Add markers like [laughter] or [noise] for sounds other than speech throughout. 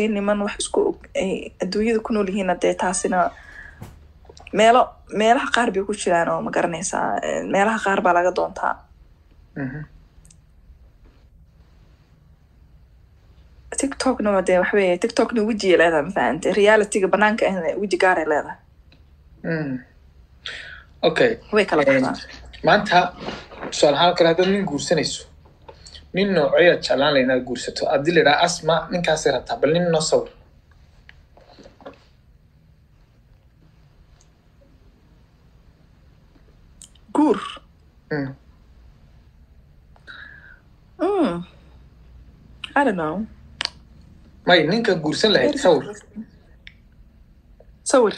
niman wax isku og ay adduunyada ku nool yihiin dee taasina meelo meelaha qaar bay ku jiraan oo ma garanaysaa meelaha qaar baa laga doontaa. Mhm. tiktokna waa dee waxaweye tiktokna wejiya leedahay mafahante realityga banaanka ahna weji gaaray leedahay. Mm. okay. Way kala maanta tusaale ahaan kale haddaad nin guursanayso nin nooceyaad jeclaan laha inaad guursato. Haddii la idhaha asma ninkaasay rabtaa bal nin noo sawir guur? Mm. mm. I don't know. May ninka guursan lahayd sawir sawir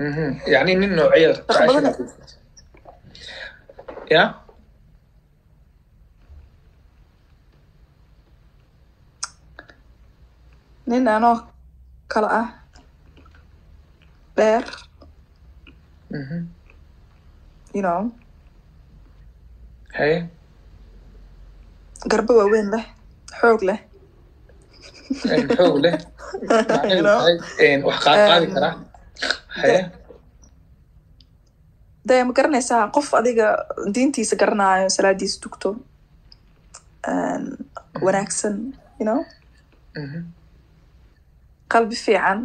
Mhm. yacni nin nooceyaad Dhaqan jecesha badan. inaad guursato. Ya nin anoo kale ah dheer Mhm. you know. Haye garbo waaweyn leh xoog leh xoog leh wax qaad qaadi karaa haye dee ma garanaysaa qof adiga diintiisa garanaayo salaadiisa tugto een, wanaagsan you know? Mhm. Qalbi fiican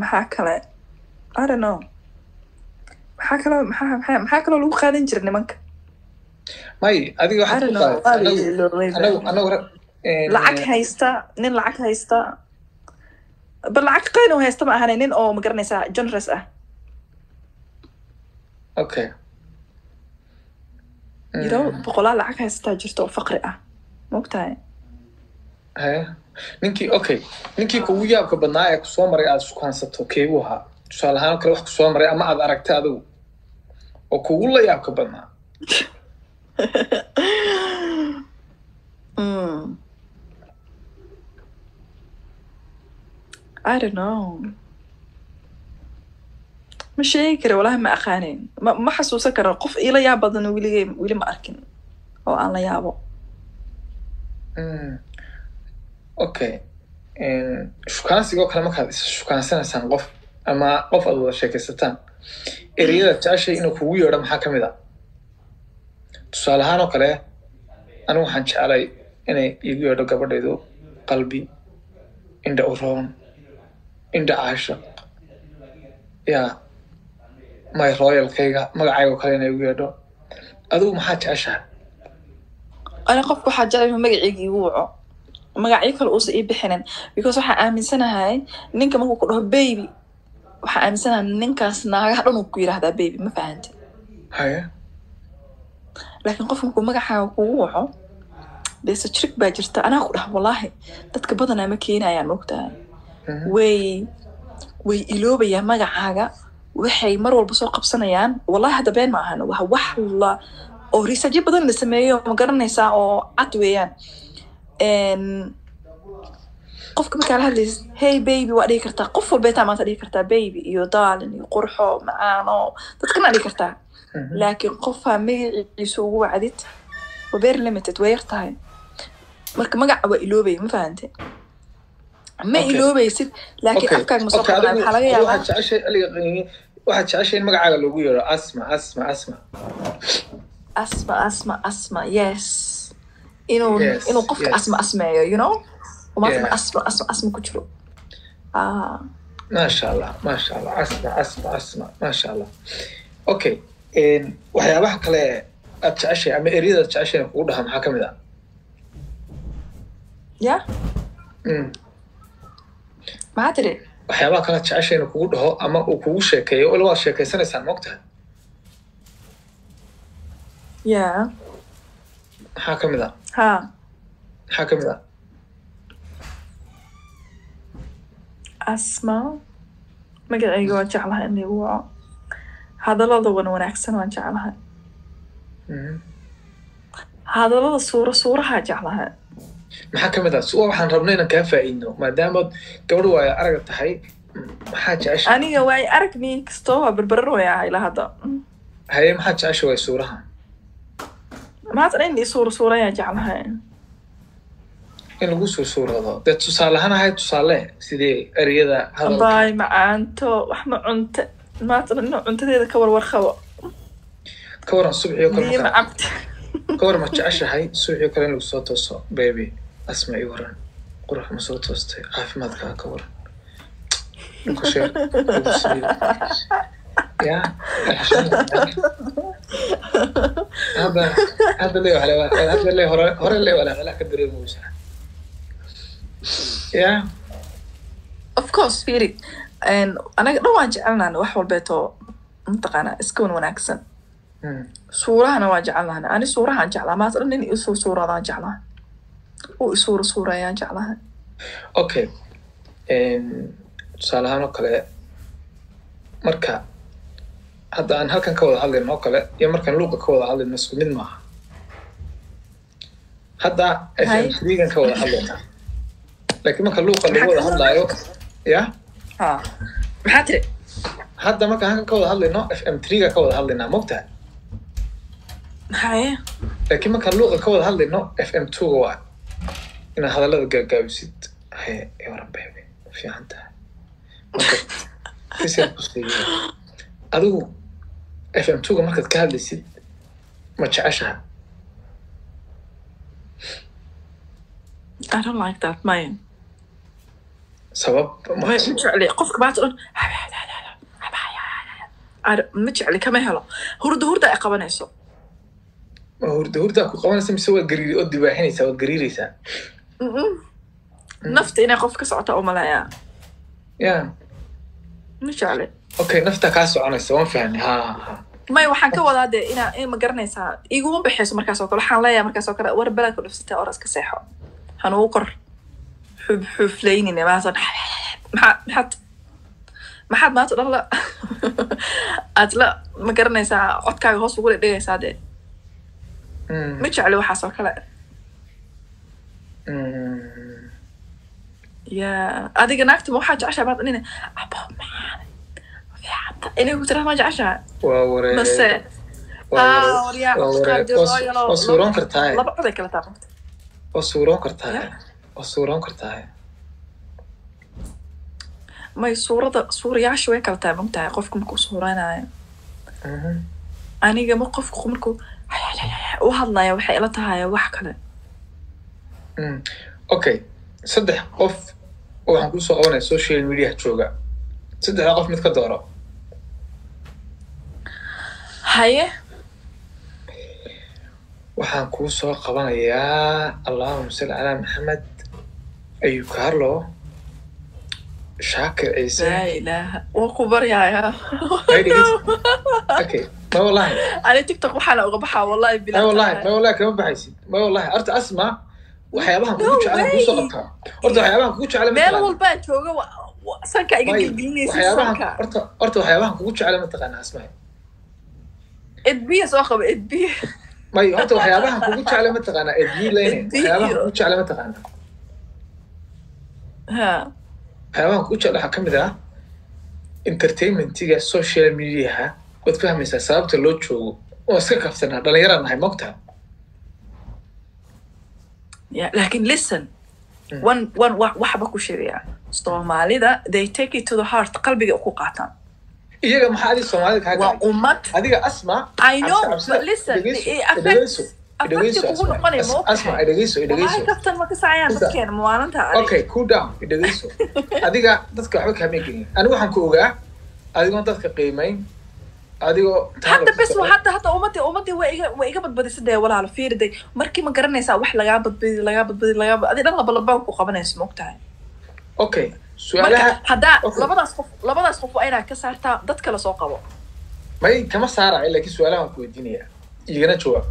maxaa kale I don't know. maxaa kaloo maxaa maxaa kaloo lagu qaadan jira nimanka may adiga lacag haysta nin lacag haysta bal lacag qayn oo haysta ma ahane nin oo ma garanaysaa generous ah okay you know boqolaal lacag haystaa jirta oo faqri ah maogtahay haye ninkii okay ninkii kugu yaabka badnaa ee ku soo maray aad sukaansato keebuu ahaa tusaale ahaan kale wax ku soo maray ama aad aragtay adigu oo kugu la yaabka badnaa. I don't know. ma sheegi kara walahi ma aqaanin ma ma xasuusan karo qof ila yaab badan weligay weli ma arkin oo aan la yaabo. Okay Een, shukaansigoo kale markaad is shukaansanaysaan qof ama qof aad wada sheekaysataan ereyada jeceshay inuu kugu yeedho maxaa ka mid a tusaale ahaan oo kale anigu waxaan jeclay inay iigu yeedho gabadhaydu qalbi indha uroon indha caashaq ya my royalkayga magacayga oo kale inay igu yeedho adigu maxaa jeceshahay ani qofka waxaa jecel inuu magaceyga igu waco magacyo kale uusa ii bixinin because waxaa aaminsanahay ninka markuu ku dhaho baby waxaa aaminsanahay ninkaas naagaha dhan uu ku yidhaahdaa baby ma fahante laakiin qof markuu magacaaga kugu waco beese jirig baa jirta anaa ku dhaha wallaahi dadka badanaa ma keenayaan mogtahay Mhm. way way iloobayaan magacaaga waxay mar walba soo qabsanayaan wallahi hadda been ma ahan waa wax la oo researchyo badan la sameeyo ma garanaysaa oo cad weeyaan. Qofka markaa la hadlaysa hey baby waa dhihi kartaa. Qof walbeetaa maanta dhihi kartaa baby iyo darling iyo qurxo macaano dadkana dhihi kartaa. Mhm. laakiin qofaa magaciisa ugu wacdid waa very limited way yar tahay. Marka magaca waa iloobaya ma fahante ma iloobaysid laakiin afkaaga ma soo waxaa laga yaabaa waxaad jeceshahay magacaaga loogu yeero asma asma asma asma asma asma yes. Inuu inuu qofka asma asmeeyo you know? Yeah. asma asma asma ku jiro. Ah. Maasha allah maasha allah asma asma asma maasha allah okay waxyaabaha kale aad jeceshahay ama eryada aad jeceshahay kugu dhaha maxaa ka mid ah? Ya? Mm. maxaa tiri? Waxyaabaha kale aad jeceshahay inuu kugu dhaho ama uu kugu sheekeeyo wala waad sheekeysanaysaan maogtahay ya maxaa ka mid ah ha maxaa ka mid ah asma magacayga waan jeclahay in lagu waco hadallada wan wanaagsan waan jeclahay hadallada suura suuraha jeclahay maxaa ka mid ah suwa waxaan rabnay inaan kaa faa'iidno maadaama gabadh waayo araga tahay maxaa jecesha aniga waay arag mi kastoo waa berberarwaya ilaa hadda haye maxaa jecesha waay suuraha maanta in ii suura suurayaa jeclahay in lagu soo suurado dee tusaale ahaan ahay tusaale sidee ereyada hadalka baay macaanto wax ma cunte. Maanta dhan cuntadeeda ka warwar qabo. Ka waran kale biyo ma ka waran ma jeceshahay subxii oo kale in lagu soo tooso baby. Asma ii waran. Qurux ma soo toostay caafimaadkaa ka waran. [laughs] Ya hadda hadda wala hadda lee hore hore lee wala wala ka dareemaysa ya of course fiiri anaga dhan waan jecelnaana wax walbeeto mataqaana iska wan wanaagsan suurahana waan jecelnaana ani suurahaan jeclaa maanta dhan nin isuu suuradaan jeclaa uu isuura suurayaan jeclaha okay. Tusaale ahaan oo kale marka hadda aan halkan ka wada hadlayno oo kale iyo markaan luuqa ka wada hadlayno isku mid maaha. Hadda Hay. fm gan ka wada hadlayna laakiin marka luuqa lagu wada hadlaayo ya? Maxaa tiri? Hadda markaan halkan ka wada hadlayno fm ga ka wada hadlaynaa mogtaha haye laakiin markaan luuqa ka wada hadlayno fm ga waa inaad hadallada gaagaabisid haye ee waran beebe fiican tahay. Marka [laughs] kisir kusiiyo adigu fm ga markaad ka hadlaysid ma jeceshaha sabab ma jecli kama helo. Hurda hurda ay qabanayso. Hurda hurdaa ku qabanaysa mise waad gariiri oo dibaaxinaysaa waad gariiraysaa nafta inay qof ka socota u maleeyaa ya. Ma jecli okay naftaa kaa soconaysa waan fahnay ha may waxaan ka wadaa dee inaa in ma garanaysaa iguma baxayso markaas oo kale. Waxaan leeyahay markaas oo kale war balaa ku dhufsatay or iska seexo hanugu kor xub xuflaynine maatan maxaa maxaad maxaad maanta dhan la aad la ma garanaysaa codkaaga hoos ugu dhigaysaa dee. Mm, ma jecli waxaas oo kale. Mm. ya adiga naagta ma waxaa jeceshaa maanta inay abo inay ku tiraa ma jeceshaa waa waree waa haa waryaa waa waa suuroon kartaa laba coday kala taabanta waa suuroon kartaa Ya. waa suuroon kartaa may suurada suurayaasha way kala tahay mogtahay qofka markuu suuranayo aniga ma qofku markuu u hadlaya waxay ila tahay wax kale okay saddex qof waxaan ku soo qabanaya social media jooga saddexda qof mid ka dooro haye? Waxaan kuu soo qabanayaa allahuma salli calaa maxamed ayub carlo shaakir ciise. Laa ilaaha ku baryaaya Ay, dhegeysta. okay ma wallahi ani tiktok waxaana uga baxaa wallahi ma bilaa wallahi ma wallahi kama baxaysid. Ma wallahi horta asma waxyaabahan kugu jeclaan kuusoo qabtaa. Horta waxyaabahan kugu jecla meel walbaan jooga sanka iga gelgelinaysa sanka. horta waxyaabahan kugu jecla mataqaana asma edbiya soo qaba edbiya may horta waxyaabahan kugu jecla mataqaana edbii leyne Edbii. waxyaabahan kugu jecla mataqaana ha waxyaabahan kugu jecla waxaa ka mid ah entertainmentiga social mediaha waad fahmaysaa sababta loo joogo oo iska kafsanaa dhalinyaraan nahay mogtaa ya laakin listen. Mm. one one wa- waxba ku sheegaya soomaalida they take it to the heart. qalbiga ku qaataan iyaga maxaa adi soomaalida kaa waa ummad. Adiga asma. I know, but listen, it affects- affects kugu noqonaya, ma asma dhegeyso wallahi dhegeyso kaftan ma kasayaan Sida- dadkeena maalinta okay cool down dhegeyso [laughs] adiga dadka waxba kaama gelin anigu waxaan ku ogaa adigoon dadka qiimayn adigoo hadda bes hadda hadda ummadii ummadii way iga way iga badbadisa dee walaalo fiiriday markii ma garanaysaa wax lagaa badbadi lagaa badbadi lagaa adi dhan laba labaan ku qabanayso ma ogtahay okay. Marka haddaa labadaas qof labadaas qof waa inaad ka saartaa dad kale soo qabo. May kama saarayo laakiin su'aalaha waan ku weydiinaya igana jawaab.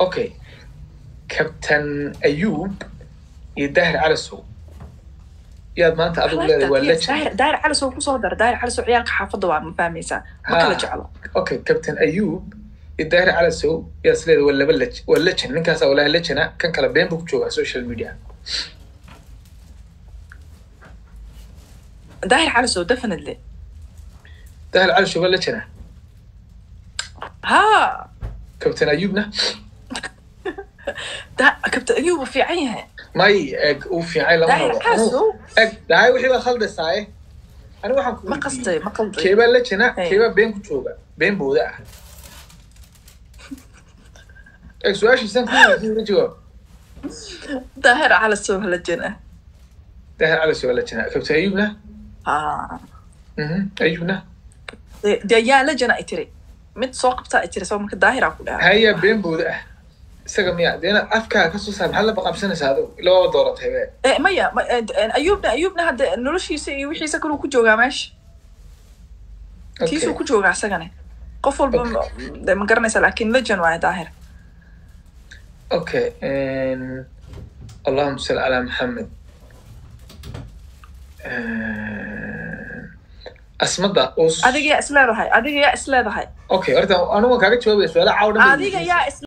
Okay. Captain ayub iyo dahir calasow yaad maanta adigu leedahay waa legend daahir daahir ku soo dara daahir calis oo ciyaalka xaafadda waa ma fahmaysaa. Ma kala Ha. jeclo. okay captain ayub iyo dahir calasow yaad is leedahay waa laba lej waa ninkaasa walaahi legenda kan kale been buu ku joogaa social media. daahir calis oo definitely. dahir calasow waa legenda ha captain ayubna Da- kabtan ayuub wuu fiican yahay may eg uu fiicay lama daahir rabo eg dahay wixii baa khaldasaaye aniga waxaan ku ma qastay ma qalday keebaa la jina Hey. keebaa been ku jooga been booda ah ku weydiin la jawaab daahir calasow hala jana daahir cali soo la jina kabtan ayubna ayubna dee yaa la jana ay tiri mid soo qabtaa ay tiri soo marka daahiraa ku dhaha haya been booda ah isaga miya deena afkaa ka soo saar maxaad la baqabsanaysaa adigu ilaa dooratay be maya ma- ayuubna ayuubna hadda noloshiisa iyo wixiisa kaluu ku joogaa meesha tiisuu okay ku joogaa isagane qof walba ma- garanaysa laakiin lejan waaye daahir okay allahuma salli calaa maxamed asmada adiga yaa isleedahay adiga yaa isleedahay. Okay horta waan kaaga jawaabaya su'aala yaa is